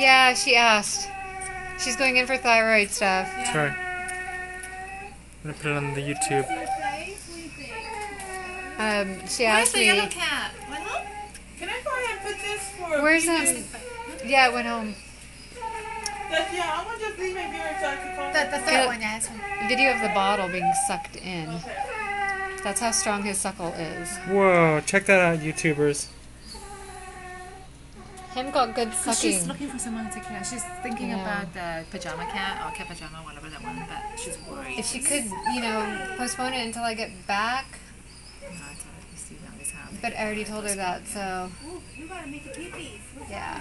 Yeah, she asked. She's going in for thyroid stuff. That's right. I'm gonna put it on the YouTube. Um, she Where's asked the me. yellow cat? Went home? Can I go ahead and put this for Where's viewers? that? Yeah, it went home. That, yeah, I'm gonna just leave it here so I can call The, the third one, yeah, this one. Video of the bottle being sucked in. Okay. That's how strong his suckle is. Whoa, check that out, YouTubers. Him got good She's looking for someone to take care. She's thinking Yeah. about the pajama cat or cat pajama, whatever that one, but she's worried. If she could, you know, postpone it until I get back. No, it's alright. You see now. But I already told her that, so Ooh, you gotta make a pee-pee. yeah.